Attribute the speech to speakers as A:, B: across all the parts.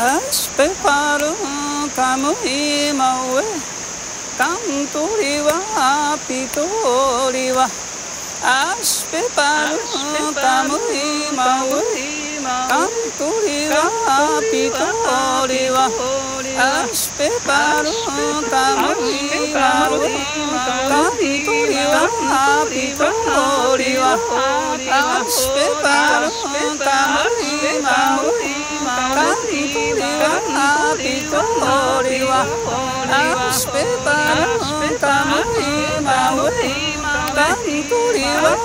A: Ashpeparu kamuhimawe Kanturiwa apitoriwa Ashpeparu kamuhimawe Kanturiwa apitoriwa Ashpeparu kamuhimawe Kanturiwa apitoriwa Ashpeparu kamuhimawe Pitoliwa,
B: Auspetana,
A: Tamuima, Tanitoliwa,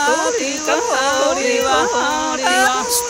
A: Hori, hori, hori, hori,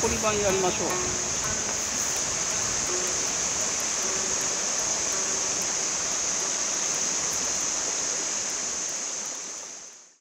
A: こり版やりましょう。